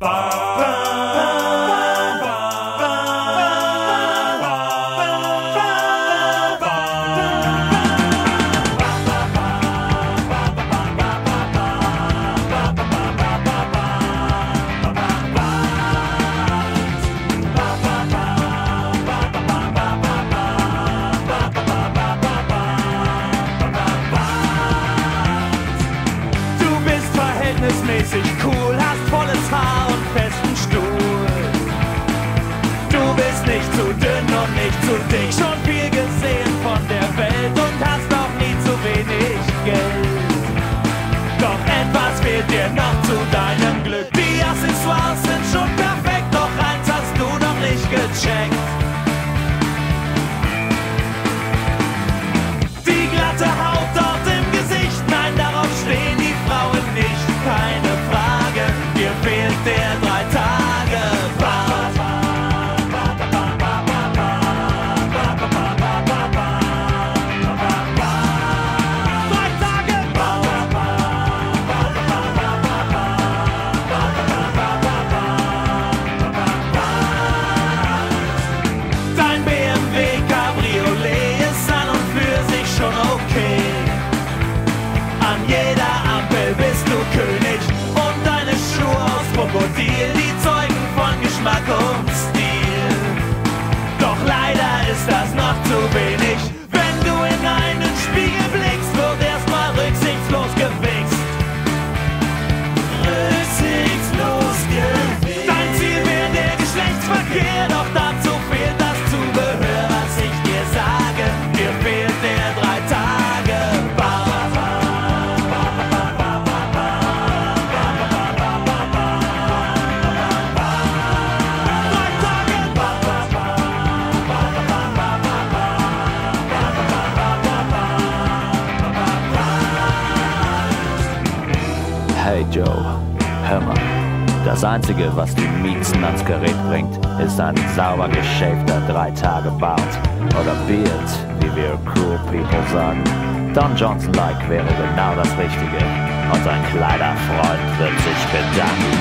Du verhältnismäßig cool, hast volles Haar und festen Stuhl. Du bist nicht zu dünn und nicht zu dick, schon viel gesehen von der Welt und hast auch nie zu wenig Geld. Doch etwas fehlt dir noch zu deinem Glück. Die Accessoires sind Krokodil, die Hey Joe, hör mal. Das Einzige, was die Miezen ans Gerät bringt, ist ein sauber geschäfter drei Tage Bart oder Beard, wie wir cool people sagen. Don Johnson-like wäre genau das Richtige und sein kleiner Freund wird sich bedanken.